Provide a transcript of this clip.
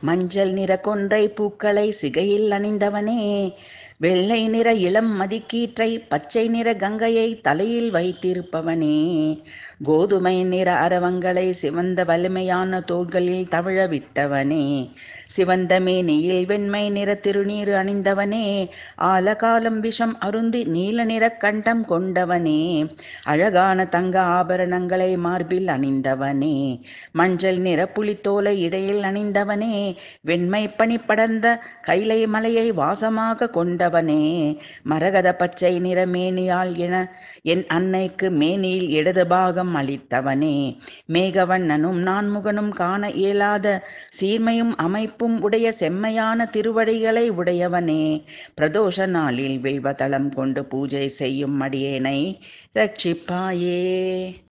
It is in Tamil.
மஞ்சள் நிற கொன்றை பூக்களை சிகையில் அணிந்தவனே. வெள்ளை நிற இளம் மதிக்கீற்றை பச்சை நிற கங்கையை தலையில் வைத்திருப்பவனே. கோதுமை நிற அரவங்களை சிவந்த வலிமையான தோள்களில் தவிழ விட்டவனே. சிவந்த மேனியில் வெண்மை நிற திருநீர் அணிந்தவனே. ஆலகாலம் விஷம் அருந்தி நீல நிற கண்டம் கொண்டவனே. அழகான தங்க ஆபரணங்களை மார்பில் அணிந்தவனே. மஞ்சள் நிற புலித்தோலை இடையில் அணிந்தவனே. வெண்மை பனி படர்ந்த கைலை மலையை வாசமாக கொண்டவனே மரகத பச்சை நிற மேனியால் என என் அன்னைக்கு மேனியில் இடது பாகம் அளித்தவனே. மேகவண்ணனும் நான்முகனும் காண இயலாத சீர்மையும் அமைப்பும் உடைய செம்மையான திருவடிகளை உடையவனே. பிரதோஷ நாளில் வெய்வதளம் கொண்டு பூஜை செய்யும் அடியேனை ரட்சிப்பாயே.